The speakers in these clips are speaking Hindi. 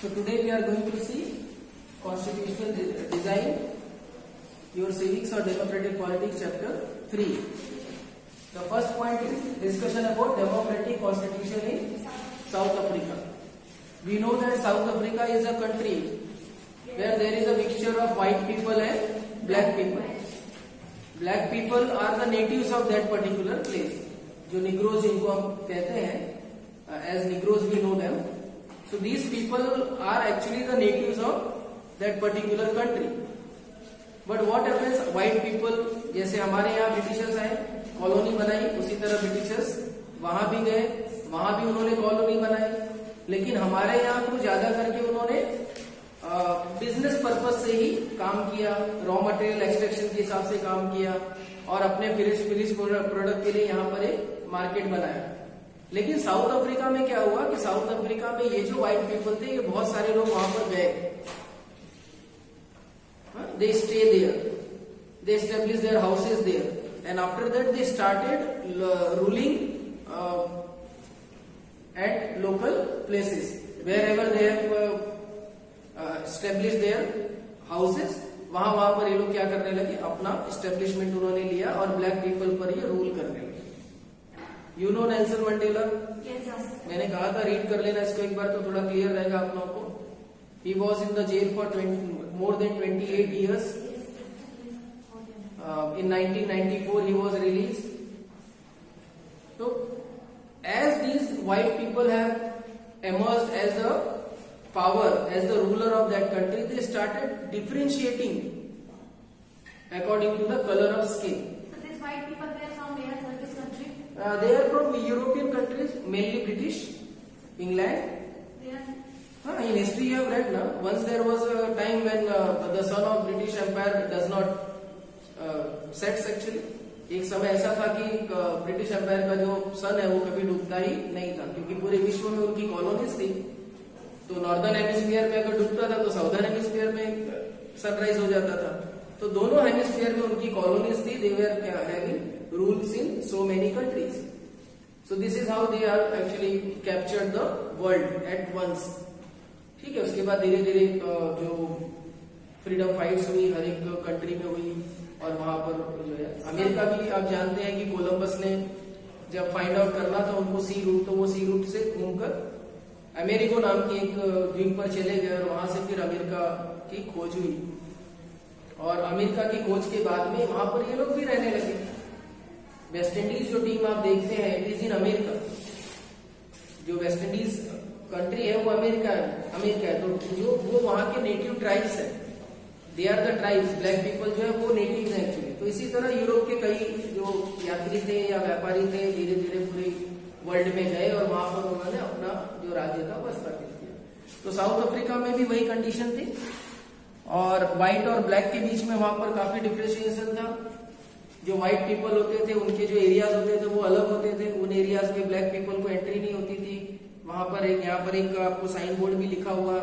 So today we are going to see constitutional design, your civics or democratic politics chapter 3. The first point is discussion about democratic constitution in South Africa. We know that South Africa is a country where there is a mixture of white people and black people. Black people are the natives of that particular place. जो निग्रोज जिनको हम कहते हैं as negroes we know them so these people are actually the natives of that particular country but what happens white people जैसे हमारे यहाँ ब्रिटिशर्स आए कॉलोनी बनाई, उसी तरह ब्रिटिशर्स वहाँ भी गए, वहाँ भी उन्होंने कॉलोनी बनाई। लेकिन हमारे यहाँ को ज़्यादा करके उन्होंने बिज़नेस पर्पज से ही काम किया रॉ मटेरियल एक्सट्रैक्शन के हिसाब से काम किया और अपने फिनिश फिनिश प्रोडक्ट के लिए यहाँ पर एक मार्केट बनाया। लेकिन साउथ अफ्रीका में क्या हुआ कि साउथ अफ्रीका में ये जो व्हाइट पीपल थे, ये बहुत सारे लोग वहाँ पर गए। They stay there they establish their houses there and after that they started ruling at local places wherever they establish their houses वहाँ वहाँ पर ये लोग क्या करने लगे? अपना स्टेब्लिशमेंट उन्होंने लिया और ब्लैक पीपल पर ये रूल करने लगे। यू नो नेल्सन मंडेला मैंने कहा था रीड कर लेना इसको एक बार तो थोड़ा क्लियर रहेगा आप लोगों को। He was in the jail for twenty more than twenty eight years in 1994 he was release तो as these white people have emerge as the power as the ruler of that country they started differentiating according to the colour of skin white people Uh, they are from European countries, mainly British, England. Are. Uh, in history, you have read now. Once there was a time when uh, the sun of British Empire does not uh, sets actually. एक समय ऐसा था कि ब्रिटिश एम्पायर का जो सन है वो कभी डूबता ही नहीं था क्योंकि पूरे विश्व में उनकी कॉलोनीज थी तो नॉर्दर्न हेमिस्फीयर में अगर डूबता था तो साउदर्न हेमिस्फीयर में सनराइज हो जाता था तो दोनों हेमिस्फीयर में उनकी कॉलोनीज थी they were having rules in so many countries so this is how they are actually captured the world at once ठीक है, उसके बाद धीरे धीरे जो फ्रीडम फाइट्स हुई, हर एक कंट्री में हुई, और वहाँ पर जो है, अमेरिका भी आप जानते हैं कि कोलंबस ने जब फाइंड आउट करना था उनको सी रूट तो वो सी रूट से घूमकर अमेरिको नाम की एक द्वीप पर चले गए, और वहाँ से फिर अमेरिका की खोज हुई। और अमेरिका की खोज के बाद में वहाँ पर ये लोग भी रहने लगे। वेस्ट इंडीज जो टीम आप देखते हैं इट इज़ इन अमेरिका जो वेस्ट इंडीज कंट्री है, वो अमेरिका है अमेरिका है. तो जो, वो वहाँ के नेटिव ट्राइब्स है. They are the tribes black people जो है, वो नेटिव है एक्चुअली तो इसी तरह यूरोप के कई जो यात्री थे या व्यापारी थे धीरे धीरे पूरे वर्ल्ड में गए और वहाँ पर उन्होंने अपना जो राज्य था, वो स्थापित किया. तो साउथ अफ्रीका में भी वही कंडीशन थी और व्हाइट और ब्लैक के बीच में वहाँ पर काफ़ी डिफ्रेंशिएशन था. जो व्हाइट पीपल होते थे, उनके जो एरियाज़ होते थे, वो अलग होते थे। उन एरियाज़ में ब्लैक पीपल को एंट्री नहीं होती थी। वहाँ पर एक, यहाँ पर एक आपको साइन बोर्ड भी लिखा हुआ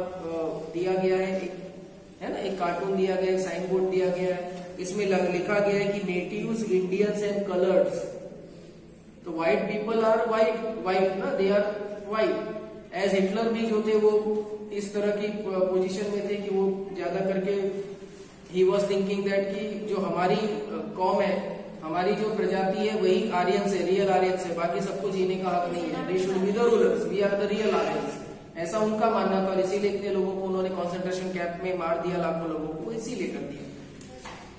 दिया गया है। एक, है ना? एक कार्टून दिया गया है साइन बोर्ड दिया गया है। इसमें लिखा गया है कि नेटिव्स इंडियंस एंड कलर्स तो white people are white white ना? They are white as Hitler भी जो थे, वो इस तरह की पोजीशन में थे कि वो ज़्यादा करके ही वॉज़ थिंकिंग दैट कि जो हमारी कॉम है हमारी जो प्रजाति है वही आर्यंस है रियल आर्यंस है बाकी सबको जीने का हक नहीं है। They should be the we are the real Aryans ऐसा उनका मानना था और इसीलिए इतने लोगों को उन्होंने कॉन्सेंट्रेशन कैंप में मार दिया लाखों लोगों को इसीलिए कर दिया।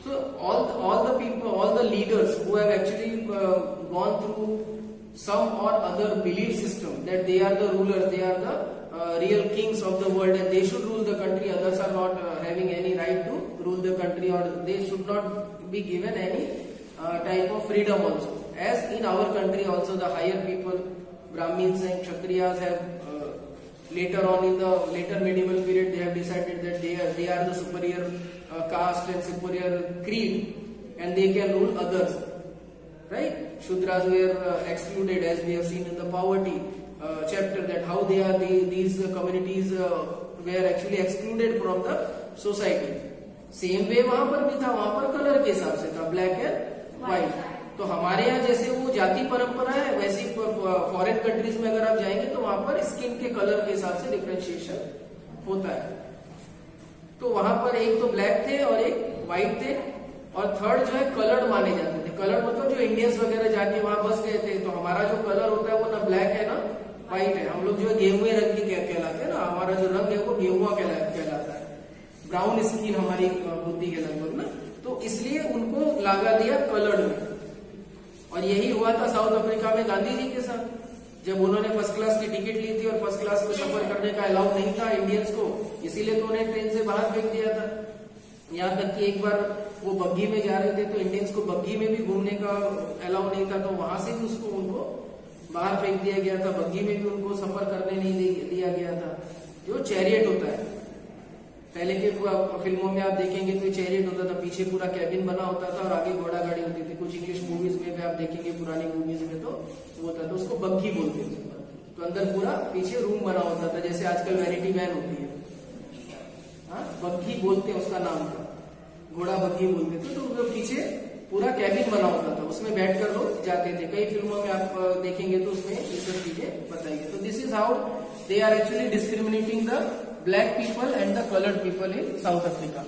So all all the all the leaders who have actually uh, gone through some or other belief system that they are the rulers, they are the uh, real kings of the world, and they should rule the country. Others are not uh, having any right to rule the country, or they should not be given any uh, type of freedom also. As in our country, also the higher people, Brahmins and Kshatriyas have uh, later on in the later medieval period, they have decided that they are they are the superior uh, caste and superior creed and they can rule others right shudras were excluded as we have seen in the poverty chapter that how they are the, these uh, communities were actually excluded from the society. Same way वहाँ पर भी था वहाँ पर कलर के हिसाब से था ब्लैक एंड व्हाइट तो हमारे यहाँ जैसे वो जाति परंपरा है वैसी फॉरेन कंट्रीज़ में अगर आप जाएँगे तो वहाँ पर स्किन के कलर के हिसाब से डिफ्रेंशिएशन होता है। तो वहाँ पर एक तो ब्लैक थे और एक व्हाइट थे और थर्ड जो है कलर्ड माने जाते थे। कलर मतलब जो इंडियंस वगैरह जाके वहाँ बस गए थे तो हमारा जो कलर होता है वो ना ब्लैक है व्हाइट है हम लोग जो है गेहूँ रंग की कहलाते हैं ना, हमारा जो रंग है वो गेहुआ कहलाता है। ब्राउन स्किन हमारी होती है लगभग ना। तो इसलिए उनको लगा दिया कलर्ड में। और यही हुआ था साउथ अफ्रीका में गांधी जी के साथ। जब उन्होंने फ़र्स्ट क्लास की टिकट ली थी और फ़र्स्ट क्लास में सफ़र करने का अलाउ नहीं था इंडियंस को, इसीलिए तो उन्हें ट्रेन से बाहर फेंक दिया था। यहाँ तक कि एक बार वो बग्घी में जा रहे थे तो इंडियंस को बग्घी में भी घूमने का अलाउ नहीं था तो वहाँ से भी उसको उनको बाहर फेंक दिया गया था, बग्घी में भी उनको सफ़र करने नहीं दिया गया था। जो चैरियट होता है। पहले के फ़िल्मों में आप देखेंगे तो चैरियट होता था। पीछे पूरा कैबिन बना होता था और आगे घोड़ा गाड़ी होती थी। कुछ इंग्लिश मूवीज़ में भी आप देखेंगे, पुरानी मूवीज़ में तो वो होता था। उसको बग्घी बोलते थे। तो अंदर पूरा पीछे रूम बना होता था, जैसे आजकल वैनिटी वैन होती है। हाँ? बग्घी बोलते हैं उसका नाम। था घोड़ा बग्घी बोलते थे। तो पीछे पूरा कैबिन बना होता था। उसमें बैठकर लोग जाते थे। कई फ़िल्मों में आप देखेंगे तो उसमें ये सब चीज़ें बताएँगे तो this is how they are actually discriminating the black people and the coloured people in South Africa.